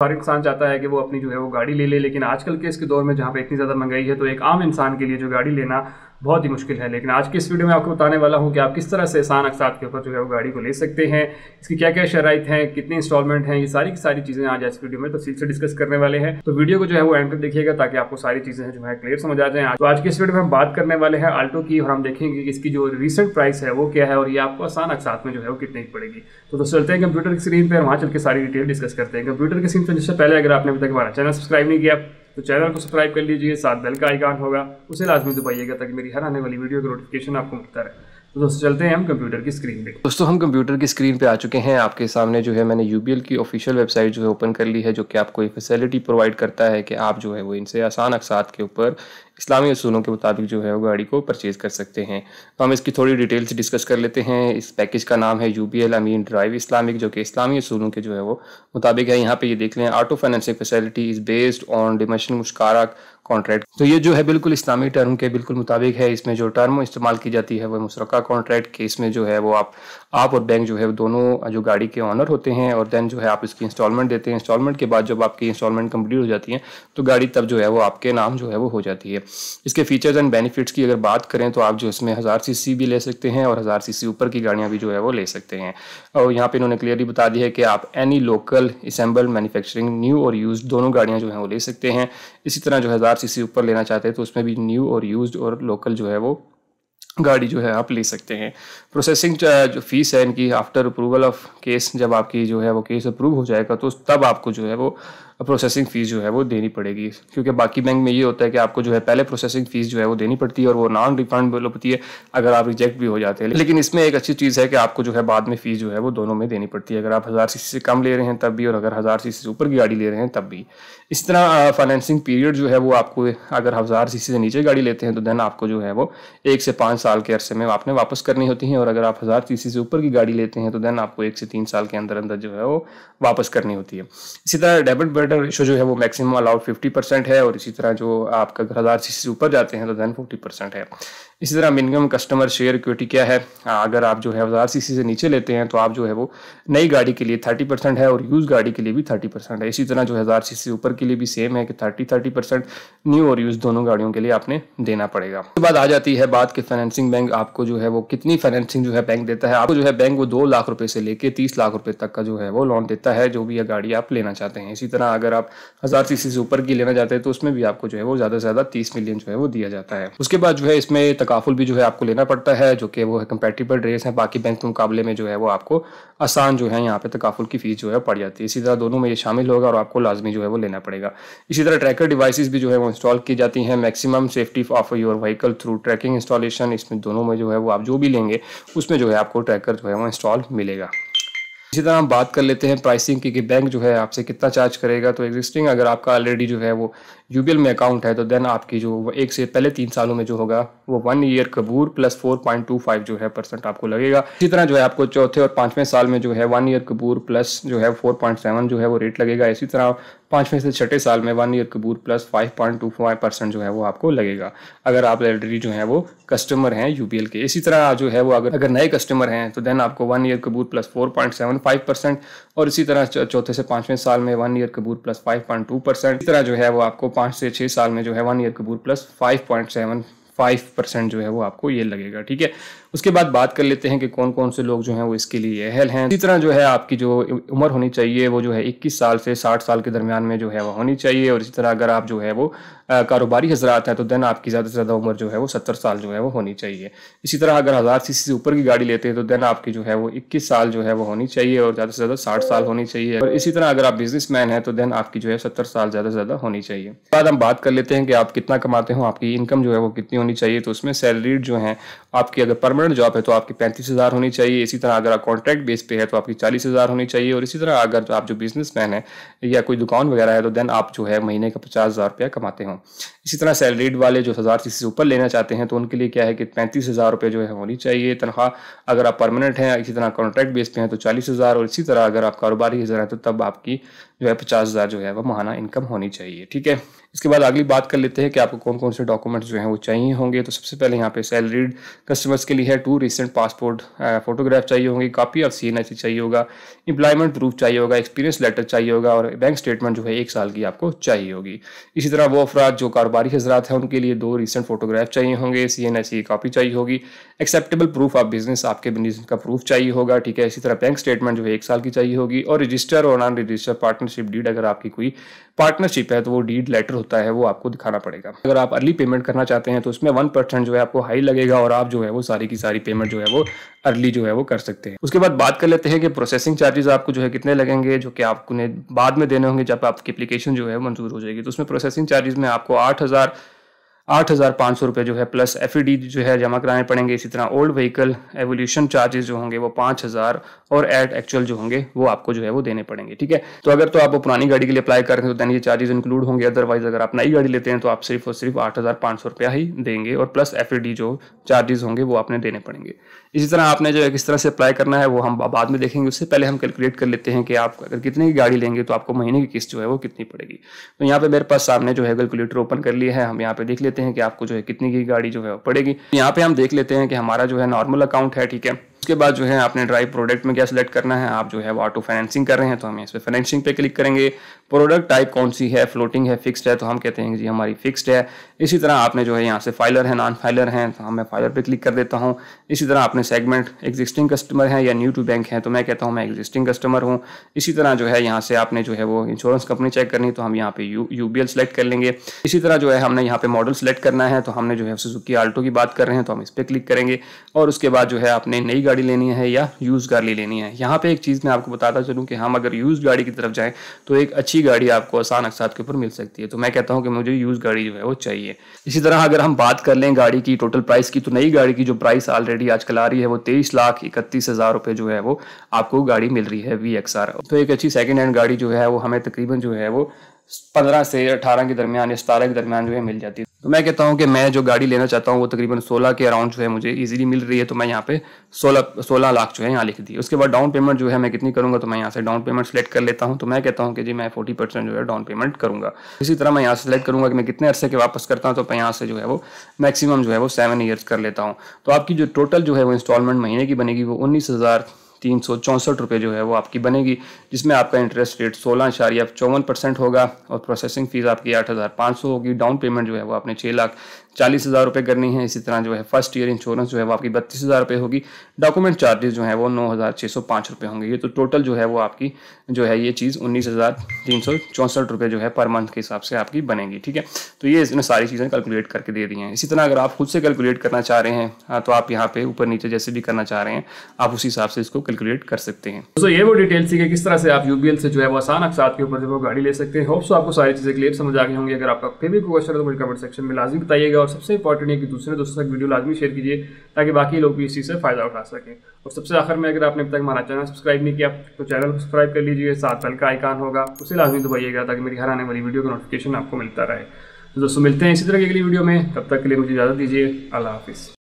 हर इंसान चाहता है कि वो अपनी जो है वो गाड़ी ले ले, लेकिन आजकल के इसके दौर में जहाँ पे इतनी ज़्यादा महँगाई है तो एक आम इंसान के लिए जो गाड़ी लेना बहुत ही मुश्किल है। लेकिन आज की इस वीडियो में आपको बताने वाला हूँ कि आप किस तरह से आसान अकसात के ऊपर जो है वो गाड़ी को ले सकते हैं, इसकी क्या क्या शराइ हैं, कितने इंस्टॉलमेंट हैं, ये सारी की सारी चीज़ें आज इस वीडियो में तफसील से डिस्कस करने वाले हैं। तो वीडियो को जो है वो एंड तक देखिएगा ताकि आपको सारी चीज़ें जो है क्लियर समझ आ जाए। तो आज की इस वीडियो में हम बात करने वाले हैं आल्टो की और हम देखेंगे कि इसकी जो रिसेंट प्राइस है वो क्या है और ये आपको आसान अकसात में जो है वो कितनी पड़ेगी। तो दोस्तों चलते हैं कंप्यूटर की स्क्रीन पर वहाँ चल के सारी डिटेल डिस्कस करते हैं। कंप्यूटर की स्क्रीन पर जिससे पहले अगर आपने अभी तक हमारा चैनल सब्सक्राइब नहीं किया तो चैनल को सब्सक्राइब कर लीजिए, साथ बेल का आइकान होगा। उसे लाजमी दबाइएगा ताकि मेरी हर आने वाली वीडियो का नोटिफिकेशन आपको मिलता रहे। तो दोस्तों, चलते हैं हम कंप्यूटर की स्क्रीन पे। दोस्तों, हम कंप्यूटर की स्क्रीन पे आ चुके हैं। आपके सामने जो है मैंने यूबीएल की ऑफिशियल वेबसाइट जो है ओपन कर ली है, जो कि आपको एक फैसिलिटी प्रोवाइड करता है कि आप जो है वो इनसे आसान अकसात के ऊपर इस्लामी असूलों के मुताबिक जो है वो गाड़ी को परचेज़ कर सकते हैं। तो हम इसकी थोड़ी डिटेल से डिस्कस कर लेते हैं। इस पैकेज का नाम है U B L Ameen drive Islamic जो कि इस्लामी असूलों के जो है वो मुताबिक है। यहाँ पे ये देख लें auto financing facility is based on डिमेशन मुश्कारा कॉन्ट्रैक्ट तो ये जो है बिल्कुल इस्लामी टर्म के बिल्कुल मुताबिक है। इसमें जो टर्म इस्तेमाल की जाती है वो मुशरका कॉन्ट्रैक्ट के इसमें जो है वो आप आप और बैंक जो है दोनों जो गाड़ी के ऑनर होते हैं और देन जो है आप इसकी इंस्टॉलमेंट देते हैं। इंस्टॉलमेंट के बाद जब आपकी इंस्टॉलमेंट कंप्लीट हो जाती है तो गाड़ी तब जो है वो आपके नाम जो है वो हो जाती है। इसके फीचर्स एंड बेनिफिट्स की अगर बात करें तो आप जो इसमें हज़ार सी भी ले सकते हैं और हज़ार सी ऊपर की गाड़ियाँ भी जो है वो ले सकते हैं। और यहाँ पे इन्होंने क्लियरली बता दिया है कि आप any local assemble manufacturing new और यूज़ दोनों गाड़ियाँ जो है वो ले सकते हैं। इसी तरह जो हज़ार सी ऊपर लेना चाहते हैं तो उसमें भी न्यू और यूज़ और लोकल जो है वो गाड़ी जो है आप ले सकते हैं। प्रोसेसिंग जो फ़ीस है, इनकी आफ्टर अप्रूवल ऑफ़ केस जब आपकी जो है वो केस अप्रूव हो जाएगा तो तब आपको जो है वो प्रोसेसिंग फ़ीस जो है वो देनी पड़ेगी। क्योंकि बाकी बैंक में ये होता है कि आपको जो है पहले प्रोसेसिंग फ़ीस जो है वो देनी पड़ती है और वो नॉन रिफंडेबल होती है, अगर आप रिजेक्ट भी हो जाते हैं। लेकिन इसमें एक अच्छी चीज़ है कि आपको जो है बाद में फ़ीस जो है वो दोनों में देनी पड़ती है। अगर आप हज़ार सी से कम ले रहे हैं तब भी और अगर हज़ार सी से ऊपर की गाड़ी ले रहे हैं तब भी। इस तरह फाइनेंसिंग पीरियड जो है वो आपको अगर हज़ार सी से नीचे गाड़ी लेते हैं तो देन आपको जो है वो एक से पाँच साल के अरसे में आपने वापस करनी होती है और अगर आप हज़ार सी से ऊपर की गाड़ी लेते हैं तो देन आपको एक से तीन साल के अंदर अंदर जो है वो वापस करनी होती है। इसी तरह डेबिट बर्डन रेशो जो है वो मैक्सिमम अलाउड फिफ्टी परसेंट है और इसी तरह जो आपका घर हज़ार सी से ऊपर जाते हैं तो देन फोर्टी परसेंट है। इसी तरह मिनिमम कस्टमर शेयर इक्विटी क्या है अगर आप जो है हज़ार सी से नीचे लेते हैं तो आप जो है वो नई गाड़ी के लिए थर्टी परसेंट है और यूज़ गाड़ी के लिए भी थर्टी परसेंट है इसी तरह जो हज़ार सी से ऊपर के लिए भी सेम है कि थर्टी थर्टी परसेंट न्यू और यूज़ दोनों गाड़ियों के लिए आपने देना पड़ेगा उसके बाद आ जाती है बात कि फाइनेंसिंग बैंक आपको जो है वो कितनी फाइनेंसिंग जो है बैंक देता है आपको जो है बैंक वो दो लाख रुपए से लेकर तीस लाख रुपए तक का जो है वो लोन देता है जो भी यह गाड़ी आप लेना चाहते हैं इसी तरह अगर आप हज़ार सी से ऊपर की लेना चाहते हैं तो उसमें भी आपको जो है वो ज़्यादा से ज़्यादा तीस मिलियन जो है वो दिया जाता है उसके बाद जो है इसमें तकाफुल भी जो है आपको लेना पड़ता है, जो कि वो है कंपेटिबल रेस है। बाकी बैंक के मुकाबले में जो है वो आपको आसान जो है यहाँ पे तकाफुल की फ़ीस जो है पड़ जाती है। इसी तरह दोनों में ये शामिल होगा और आपको लाजमी जो है वो लेना पड़ेगा। इसी तरह ट्रैकर डिवाइसेस भी जो है वो इंस्टॉल की जाती हैं। Maximum safety of your vehicle through tracking installation इसमें दोनों में जो है वो आप जो भी लेंगे, उसमें जो है आपको ट्रैकर जो है वो इंस्टॉल मिलेगा। इसी तरह हम बात कर लेते हैं प्राइसिंग की कि बैंक जो है आपसे कितना चार्ज करेगा। तो एग्जिस्टिंग अगर आपका ऑलरेडी जो है वो यूबीएल में अकाउंट है तो देन आपकी जो एक से पहले तीन सालों में जो होगा, वो one year KIBOR plus four point two five जो है परसेंट आपको लगेगा। इसी तरह जो है आपको चौथे और पाँचवें साल में जो है वन ईयर कबूर प्लस जो है फोर पॉइंट सेवन जो है वो रेट लगेगा। इसी तरह पाँचवें से छठे साल में one year KIBOR plus five point two five percent जो है वो आपको लगेगा। अगर आप ऑलरेडी जो है वो कस्टमर हैं यूबीएल के। इसी तरह जो है वो अगर अगर नए कस्टमर हैं तो देन आपको one year KIBOR plus four point seven five percent और इसी तरह चौथे से पाँचवें साल में one year KIBOR plus five point two percent इस तरह जो है वो आपको पाँच से छः साल में जो है one year KIBOR plus five point seven five percent जो है वो आपको ये लगेगा, ठीक है? उसके बाद बात कर लेते हैं कि कौन कौन से लोग जो हैं वो इसके लिए अहल हैं इसी तरह जो है आपकी जो उम्र होनी चाहिए वो जो है 21 साल से 60 साल के दरमियान में जो है वो होनी चाहिए और इसी तरह अगर आप जो है वो कारोबारी हजरात हैं तो देन आपकी ज़्यादा से ज़्यादा उम्र जो है वो सत्तर साल जो है वो होनी चाहिए इसी तरह अगर हज़ार सी से ऊपर की गाड़ी लेते हैं तो देन आपकी जो है वो इक्कीस साल जो है वो होनी चाहिए और ज़्यादा से ज़्यादा साठ साल होनी चाहिए और इसी तरह अगर आप बिज़नेस मैन है तो देन आपकी जो है सत्तर साल ज़्यादा से ज़्यादा होनी चाहिए बाद हम बात कर लेते हैं कि आप कितना कमाते हो आपकी इनकम जो है वो कितनी होनी चाहिए तो उसमें सैलरीड जो है आपकी अगर परमानेंट जॉब है तो आपकी पैंतीस हज़ार होनी चाहिए। इसी तरह अगर आप कॉन्ट्रैक्ट बेस पे है तो आपकी चालीस हज़ार होनी चाहिए। और इसी तरह अगर आप जो बिज़नेस मैन है या कोई दुकान वगैरह है तो देन आप जो है महीने का पचास हज़ार रुपया कमाते हो। इसी तरह सैलरीड वाले जो हज़ार से ऊपर लेना चाहते हैं तो उनके लिए क्या है कि पैंतीस हज़ार रुपये जो है होनी चाहिए। तनख्वाह अगर आप परमानेंट हैं, इसी तरह कॉन्ट्रैक्ट बेस पे हैं तो चालीस हज़ार। और इसी तरह अगर आप कारोबारी हज़ार हैं तो तब आपकी जो है, पचास हज़ार जो है, वो महाना इनकम होनी चाहिए, ठीक है? इसके बाद अगली बात कर लेते हैं कि आपको कौन कौन से डॉक्यूमेंट्स जो हैं, वो चाहिए होंगे। तो सबसे पहले यहाँ पे सैलरीड कस्टमर्स के लिए है टू रिसेंट पासपोर्ट फोटोग्राफ चाहिए होंगी कॉपी ऑफ़ सी चाहिए होगा इंप्लॉयमेंट प्रूफ चाहिए होगा एक्सपीरियंस लेटर चाहिए होगा और बैंक स्टेटमेंट जो है, एक साल की आपको चाहिए होगी। इसी तरह वो अफराद जो कारोबारी हजरात हैं, उनके लिए दो रिसेंट फोटोग्राफ चाहिए होंगे सी एन की कॉपी चाहिए होगी एक्सेप्टेबल प्रूफ ऑफ़ बिज़नेस आपके बिज़नेस का प्रूफ चाहिए होगा, ठीक है? इसी तरह बैंक स्टेटमेंट जो है, एक साल की चाहिए होगी और रजिस्टर और नॉन रजिस्टर पार्टनरशिप डीड अगर आपकी कोई पार्टनरशिप है तो वो डीड लेटर होता है, वो आपको दिखाना पड़ेगा। अगर आप अर्ली पेमेंट करना चाहते हैं तो उसमें वन परसेंट जो है आपको हाई लगेगा और आप जो है वो सारी की सारी पेमेंट जो है वो अर्ली जो है वो कर सकते हैं। उसके बाद बात कर लेते हैं कि प्रोसेसिंग चार्जेस आपको जो है कितने लगेंगे, जो कि आपको बाद में देने होंगे जब आपकी एप्लीकेशन जो है मंजूर हो जाएगी। तो उसमें प्रोसेसिंग चार्जेस में आपको आठ आठ हज़ार पाँच सौ रुपये जो है प्लस एफ़ जो है जमा कराने पड़ेंगे। इसी तरह ओल्ड व्हीकल एवोल्यूशन चार्जेस जो होंगे वो पाँच हज़ार और एट एक्चुअल जो होंगे, वो आपको जो है वो देने पड़ेंगे, ठीक है? तो अगर तो आप वो पुरानी गाड़ी के लिए अप्लाई कर हैं तो दैन ये चार्जेस इंक्लूड होंगे अदरवाइज़ अगर आप नई गाड़ी लेते हैं तो आप सिर्फ़ और सिर्फ़ आठ हज़ार पाँच सौ रुपया ही देंगे और प्लस एफ़ जो चार्जेस होंगे, वो आपने देने पड़ेंगे। इसी तरह आपने जो है किस तरह से अप्लाई करना है, वो हम बाद में देखेंगे, उससे पहले हम कैलकुलेट कर लेते हैं कि आप अगर कितने की गाड़ी लेंगे तो आपको महीने की किस्त जो है वो कितनी पड़ेगी। तो यहाँ पे मेरे पास सामने जो है कैलकुलेटर ओपन कर लिया है, हम यहाँ पे देख लेते हैं कि आपको जो है कितनी की गाड़ी जो है वो पड़ेगी। यहाँ पे हम देख लेते हैं कि हमारा जो है नॉर्मल अकाउंट है, ठीक है? उसके बाद जो है आपने ड्राइव प्रोडक्ट में क्या सिलेक्ट करना है? आप जो है वो ऑटो फाइनेंसिंग कर रहे हैं तो हम इस पर फाइनेंसिंग पे क्लिक करेंगे। प्रोडक्ट टाइप कौन सी है? फ्लोटिंग है फिक्स्ड है तो हम कहते हैं जी हमारी फिक्स्ड है। इसी तरह आपने जो है यहाँ से फाइलर है नॉन फाइलर हैं तो मैं फाइलर पर क्लिक कर देता हूँ। इसी तरह आपने सेगमेंट एग्जिस्टिंग कस्टमर है या न्यू टू बैंक है तो मैं कहता हूँ मैं एग्जिस्टिंग कस्टमर हूँ। इसी तरह जो है यहाँ से आपने जो है वो इंश्योरेंस कंपनी चेक करनी तो हम यहाँ पे U U B L select कर लेंगे। इसी तरह जो है हमने यहाँ पे मॉडल सेलेक्ट करना है तो हमने जो है सुजुकी आल्टो की बात कर रहे हैं तो हम इस पर क्लिक करेंगे। और उसके बाद जो है आपने नई गाड़ी लेनी है या यूज़ गाड़ी लेनी है। यहाँ पे एक चीज़ मैं आपको बताता चलूँ कि हम अगर यूज़ गाड़ी की तरफ़ जाएँ तो एक अच्छी गाड़ी आपको आसान अकसात के ऊपर मिल सकती है। तो मैं कहता हूँ कि मुझे यूज़ गाड़ी जो है वो चाहिए। इसी तरह अगर हम बात कर लें गाड़ी की टोटल प्राइस की तो नई गाड़ी की जो प्राइस ऑलरेडी आजकल आ रही है, वो तेईस लाख इकतीस हज़ार रुपये जो है वो आपको गाड़ी मिल रही है आर तो एक अच्छी सेकेंड हैंड गाड़ी जो है वो हमें तकरीबन जो है वो पंद्रह से अठारह के दरमियान या सतारह के दरमियान जो है मिल जाती है। तो मैं कहता हूँ कि मैं जो गाड़ी लेना चाहता हूँ, वो तकरीबन सोलह के अराउंड जो है मुझे इजीली मिल रही है तो मैं यहाँ पे सोलह सोलह लाख जो है यहाँ लिख दी उसके बाद डाउन पेमेंट जो है मैं कितनी करूँगा तो मैं यहाँ से डाउन पेमेंट सेलेक्ट कर लेता हूँ। तो मैं कहता हूँ कि जी, मैं फोर्टी परसेंट जो है डाउन पेमेंट करूँगा। इसी तरह मैं यहाँ सेलेक्ट करूँगा कि मैं कितने अरसे के वापस करता हूँ तो मैं यहाँ से जो है वो मैक्सिमम जो है वो सेवन ईयर्स कर लेता हूँ। तो आपकी जो टोटल जो है वो इंस्टॉलमेंट महीने की बनेगी, वो उन्नीस हज़ार तीन सौ चौंसठ रुपये जो है वो आपकी बनेगी, जिसमें आपका इंटरेस्ट रेट सोलह इशारिया चौवन परसेंट होगा और प्रोसेसिंग फ़ीस आपकी आठ हज़ार पाँच सौ होगी। डाउन पेमेंट जो है वो आपने छः लाख चालीस हज़ार रुपये करनी है। इसी तरह जो है फ़र्स्ट ईयर इंश्योरेंस जो है वो आपकी बत्तीस हज़ार रुपये होगी। डॉक्यूमेंट चार्जेस जो है वो नौ हज़ार छः सौ पाँच रुपये होंगे। ये तो टोटल जो है वो आपकी जो है ये चीज़ उन्नीस हज़ार तीन सौ चौंसठ रुपये जो है पर मंथ के हिसाब से आपकी बनेगी ठीक है? तो ये इसने सारी चीज़ें कैलकुलेट करके दे दी हैं। इसी तरह अगर आप खुद से कैलकुलेट करना चाह रहे हैं हाँ, तो आप यहाँ पे ऊपर नीचे जैसे भी करना चाह रहे हैं आप उसी हिसाब से इसको कैलकुलेट कर सकते हैं। दोस्तों ये वो डिटेल्स थी किस तरह से आप यूबीएल से जो है वो आसान अकसात के ऊपर जो गाड़ी ले सकते हैं। होप्स आपको सारी चीज़ें क्लियर समझ आ गई होंगी। अगर आपका फिर भी क्वेश्चन है तो मुझे कमेंट सेक्शन में लाजमी बताइएगा। और सबसे इंपॉर्टेंट है कि दूसरे दोस्तों तक वीडियो लाजमी शेयर कीजिए, ताकि बाकी लोग भी इस चीज़ से फ़ायदा उठा सकें। और सबसे आखिर में अगर आपने अब तक हमारा चैनल सब्सक्राइब नहीं किया तो चैनल सब्सक्राइब कर लीजिए, साथ बेल का आइकान होगा, उसे लाजमी दबाइएगा, ताकि मेरी हर आने वाली वीडियो का नोटिफिकेशन आपको मिलता रहे। तो दोस्तों, मिलते हैं इसी तरह की अगली वीडियो में, तब तक के लिए मुझे इजाज़त दीजिए, अल्लाह हाफिज़।